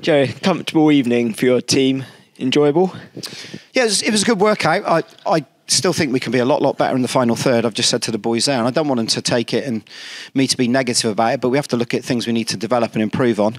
Joe, comfortable evening for your team. Enjoyable? Yeah, it was, it was a good workout. I, I still think we can be a lot, lot better in the final third. I've just said to the boys there, and I don't want them to take it and me to be negative about it, but we have to look at things we need to develop and improve on.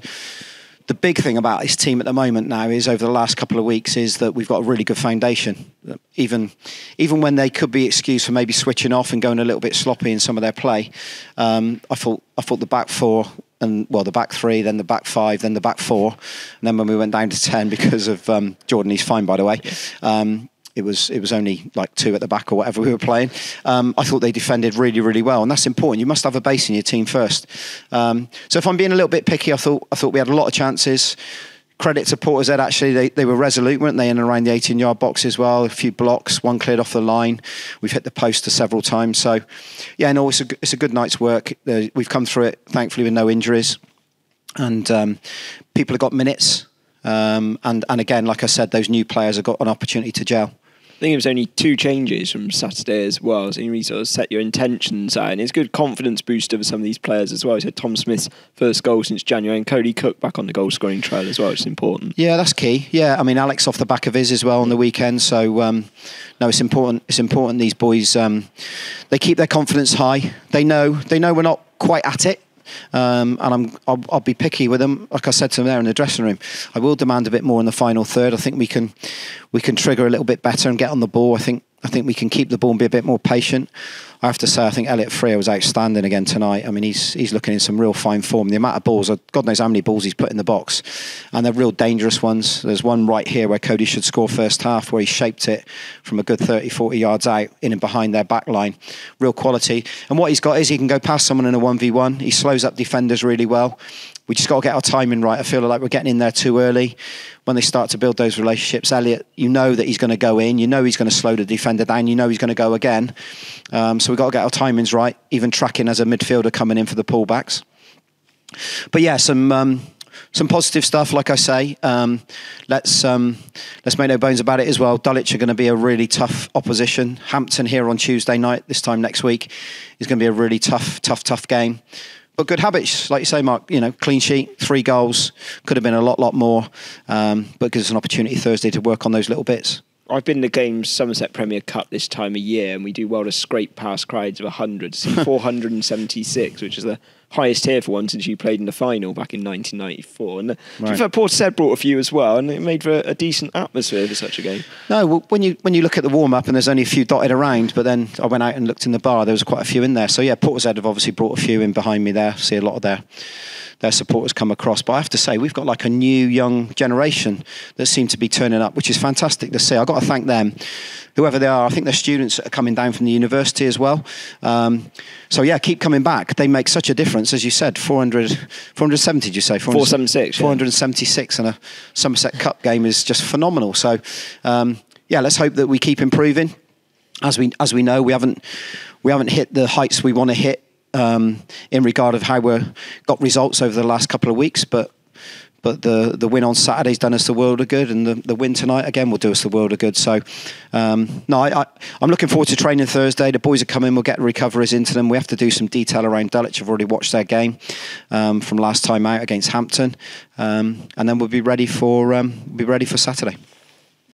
The big thing about this team at the moment now is over the last couple of weeks is that we've got a really good foundation. Even even when they could be excused for maybe switching off and going a little bit sloppy in some of their play, um, I thought I thought the back four and well, the back three, then the back five, then the back four, and then when we went down to ten because of um, Jordan, he's fine by the way. Um, it was it was only like two at the back or whatever we were playing. Um, I thought they defended really really well, and that's important. You must have a base in your team first. Um, so if I'm being a little bit picky, I thought I thought we had a lot of chances. Credit to Portishead actually, they, they were resolute, weren't they, in and around the 18 yard box as well. A few blocks, one cleared off the line. We've hit the poster several times. So, yeah, no, it's a, it's a good night's work. We've come through it, thankfully, with no injuries. And um, people have got minutes. Um, and, and again, like I said, those new players have got an opportunity to gel think it was only two changes from Saturday as well, so you really sort of set your intentions out. And it's a good confidence booster for some of these players as well. So Tom Smith's first goal since January, and Cody Cook back on the goal scoring trail as well, which is important. Yeah, that's key. Yeah, I mean Alex off the back of his as well on the weekend. So um, no, it's important. It's important these boys um, they keep their confidence high. They know they know we're not quite at it. Um, and I'm, I'll, I'll, be picky with them. Like I said to them there in the dressing room, I will demand a bit more in the final third. I think we can, we can trigger a little bit better and get on the ball. I think, I think we can keep the ball and be a bit more patient. I have to say, I think Elliot Frear was outstanding again tonight. I mean, he's he's looking in some real fine form. The amount of balls, uh, God knows how many balls he's put in the box, and they're real dangerous ones. There's one right here where Cody should score first half, where he shaped it from a good 30, 40 yards out in and behind their back line. Real quality. And what he's got is he can go past someone in a 1v1. He slows up defenders really well we just got to get our timing right. I feel like we're getting in there too early. When they start to build those relationships, Elliot, you know that he's going to go in. You know he's going to slow the defender down. You know he's going to go again. Um, so we've got to get our timings right, even tracking as a midfielder coming in for the pullbacks. But yeah, some um, some positive stuff. Like I say, um, let's um, let's make no bones about it as well. Dulwich are going to be a really tough opposition. Hampton here on Tuesday night. This time next week is going to be a really tough, tough, tough game but good habits, like you say, Mark. You know, clean sheet, three goals, could have been a lot, lot more, um, but gives us an opportunity Thursday to work on those little bits. I've been to games Somerset Premier Cup this time of year, and we do well to scrape past crowds of 100, 476, which is the highest here for one since you played in the final back in 1994. And right. Portishead brought a few as well, and it made for a decent atmosphere for such a game. No, well, when you when you look at the warm up and there's only a few dotted around, but then I went out and looked in the bar, there was quite a few in there. So yeah, Portishead have obviously brought a few in behind me there. See a lot of their their supporters come across. But I have to say, we've got like a new young generation that seem to be turning up, which is fantastic to see. I've got to thank them, whoever they are. I think they're students that are coming down from the university as well. Um, so yeah, keep coming back. They make such a difference, as you said. 400, 470, did you say? 476. 476 and a Somerset Cup game is just phenomenal. So um, yeah, let's hope that we keep improving. As we as we know, we haven't we haven't hit the heights we want to hit um, in regard of how we got results over the last couple of weeks, but but the the win on Saturday's done us the world of good, and the, the win tonight again will do us the world of good. So, um, no, I, am looking forward to training Thursday. The boys are coming. We'll get recoveries into them. We have to do some detail around Dulwich. I've already watched their game um, from last time out against Hampton, um, and then we'll be ready for um, be ready for Saturday.